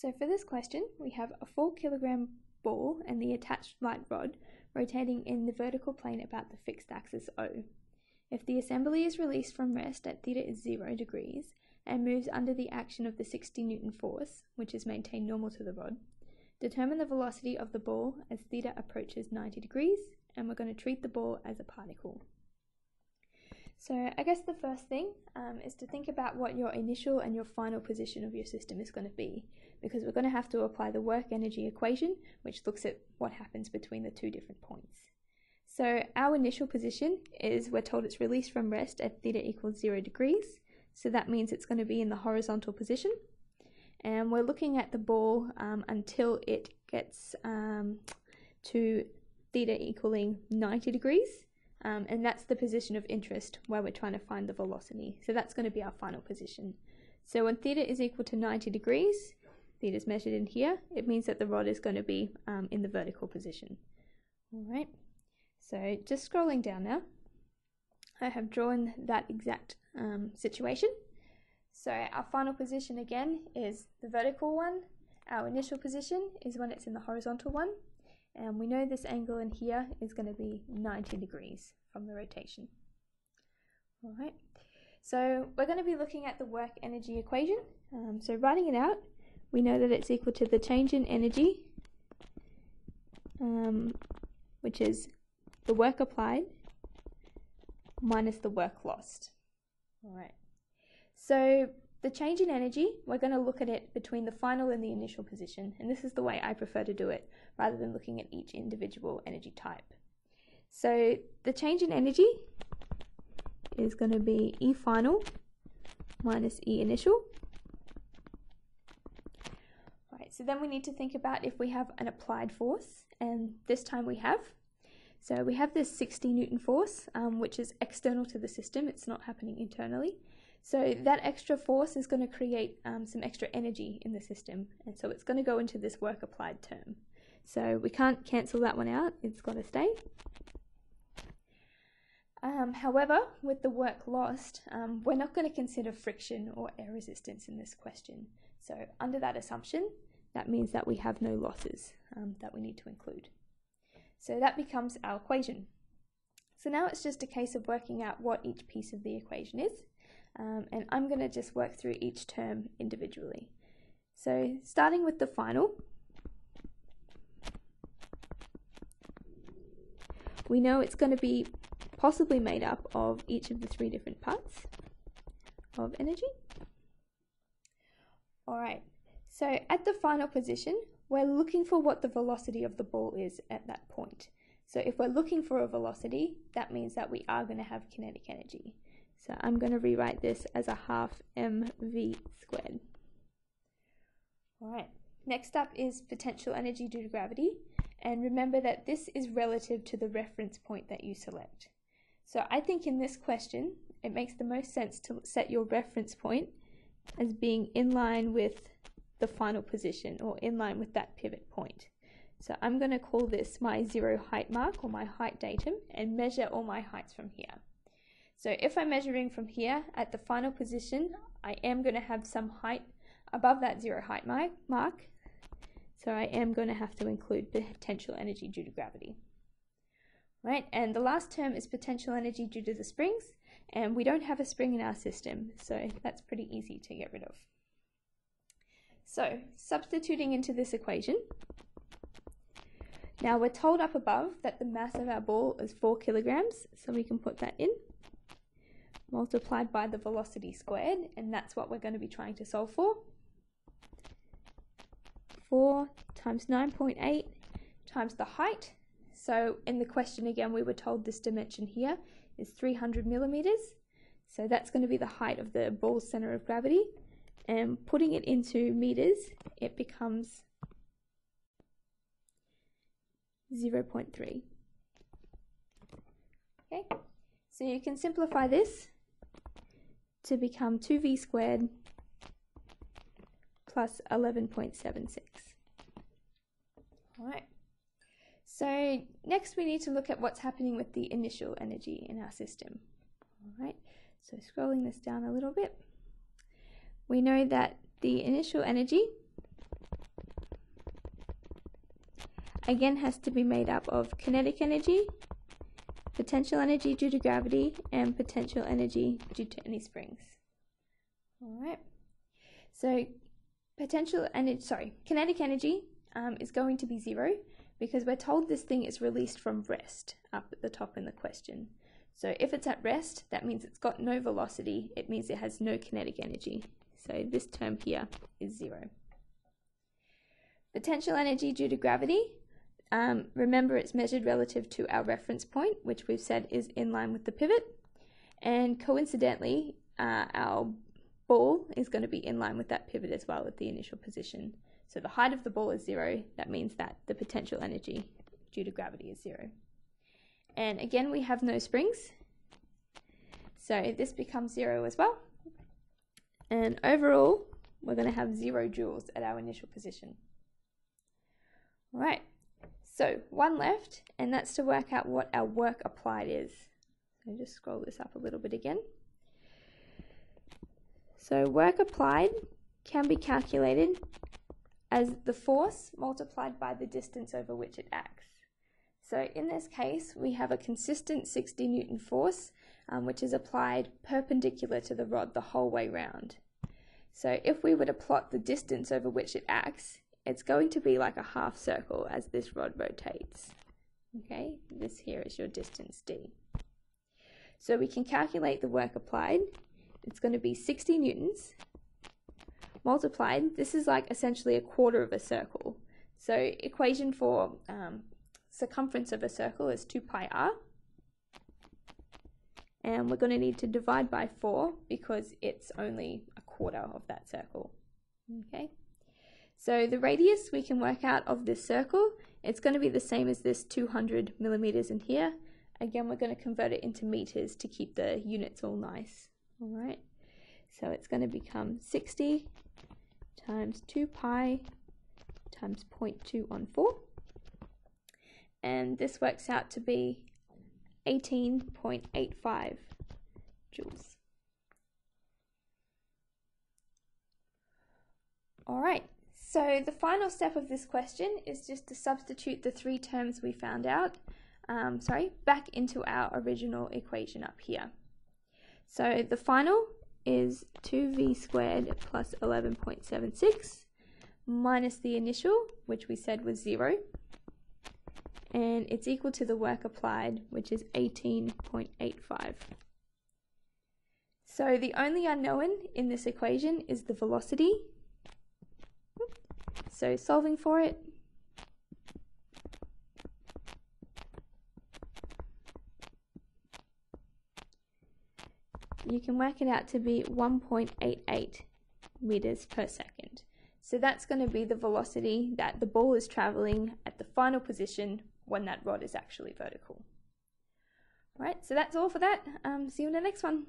So for this question, we have a 4 kilogram ball and the attached light rod rotating in the vertical plane about the fixed axis O. If the assembly is released from rest at theta is 0 degrees and moves under the action of the 60 newton force, which is maintained normal to the rod, determine the velocity of the ball as theta approaches 90 degrees and we're going to treat the ball as a particle. So I guess the first thing um, is to think about what your initial and your final position of your system is going to be because we're going to have to apply the work energy equation which looks at what happens between the two different points. So our initial position is we're told it's released from rest at theta equals 0 degrees so that means it's going to be in the horizontal position and we're looking at the ball um, until it gets um, to theta equaling 90 degrees um, and that's the position of interest where we're trying to find the velocity. So that's going to be our final position. So when theta is equal to 90 degrees, theta is measured in here, it means that the rod is going to be um, in the vertical position. All right, so just scrolling down now, I have drawn that exact um, situation. So our final position again is the vertical one. Our initial position is when it's in the horizontal one and we know this angle in here is going to be 90 degrees from the rotation. All right, so we're going to be looking at the work energy equation. Um, so writing it out, we know that it's equal to the change in energy, um, which is the work applied minus the work lost. All right, so the change in energy, we're going to look at it between the final and the initial position, and this is the way I prefer to do it, rather than looking at each individual energy type. So the change in energy is going to be E final minus E initial. Right, so then we need to think about if we have an applied force, and this time we have. So we have this 60 Newton force, um, which is external to the system, it's not happening internally. So that extra force is going to create um, some extra energy in the system, and so it's going to go into this work applied term. So we can't cancel that one out, it's got to stay. Um, however, with the work lost, um, we're not going to consider friction or air resistance in this question. So under that assumption, that means that we have no losses um, that we need to include. So that becomes our equation. So now it's just a case of working out what each piece of the equation is um, and I'm going to just work through each term individually. So starting with the final, we know it's going to be possibly made up of each of the three different parts of energy. Alright, so at the final position, we're looking for what the velocity of the ball is at that point. So if we're looking for a velocity, that means that we are going to have kinetic energy. So I'm going to rewrite this as a half mv squared. Alright, next up is potential energy due to gravity. And remember that this is relative to the reference point that you select. So I think in this question, it makes the most sense to set your reference point as being in line with the final position or in line with that pivot point. So I'm going to call this my zero height mark or my height datum and measure all my heights from here. So if I'm measuring from here at the final position, I am going to have some height above that zero height mark. So I am going to have to include potential energy due to gravity. Right, and the last term is potential energy due to the springs, and we don't have a spring in our system, so that's pretty easy to get rid of. So, substituting into this equation, now we're told up above that the mass of our ball is 4 kilograms, so we can put that in multiplied by the velocity squared, and that's what we're going to be trying to solve for. 4 times 9.8 times the height. So in the question again, we were told this dimension here is 300 millimeters. So that's going to be the height of the ball's center of gravity. And putting it into meters, it becomes 0.3. Okay, so you can simplify this to become 2v squared plus 11.76. All right. So next we need to look at what's happening with the initial energy in our system. All right. So scrolling this down a little bit, we know that the initial energy again has to be made up of kinetic energy potential energy due to gravity, and potential energy due to any springs. Alright, so potential energy, sorry, kinetic energy um, is going to be zero because we're told this thing is released from rest up at the top in the question. So if it's at rest, that means it's got no velocity, it means it has no kinetic energy. So this term here is zero. Potential energy due to gravity, um, remember it's measured relative to our reference point, which we've said is in line with the pivot. And coincidentally, uh, our ball is going to be in line with that pivot as well at the initial position. So the height of the ball is zero. That means that the potential energy due to gravity is zero. And again, we have no springs. So this becomes zero as well. And overall, we're going to have zero joules at our initial position. All right, so one left, and that's to work out what our work applied is. So just scroll this up a little bit again. So work applied can be calculated as the force multiplied by the distance over which it acts. So in this case, we have a consistent 60 Newton force, um, which is applied perpendicular to the rod the whole way round. So if we were to plot the distance over which it acts, it's going to be like a half circle as this rod rotates. Okay, this here is your distance d. So we can calculate the work applied. It's going to be 60 newtons multiplied, this is like essentially a quarter of a circle. So equation for um, circumference of a circle is 2 pi r. And we're going to need to divide by 4 because it's only a quarter of that circle. Okay. So the radius we can work out of this circle, it's going to be the same as this 200 millimeters in here. Again, we're going to convert it into meters to keep the units all nice. All right. So it's going to become 60 times 2 pi times 0.214 and this works out to be 18.85 joules. Alright, so the final step of this question is just to substitute the three terms we found out, um, sorry, back into our original equation up here. So the final is 2v squared plus 11.76 minus the initial, which we said was 0, and it's equal to the work applied, which is 18.85. So the only unknown in this equation is the velocity. So solving for it, you can work it out to be 1.88 meters per second. So that's going to be the velocity that the ball is traveling at the final position when that rod is actually vertical. Alright, so that's all for that. Um, see you in the next one.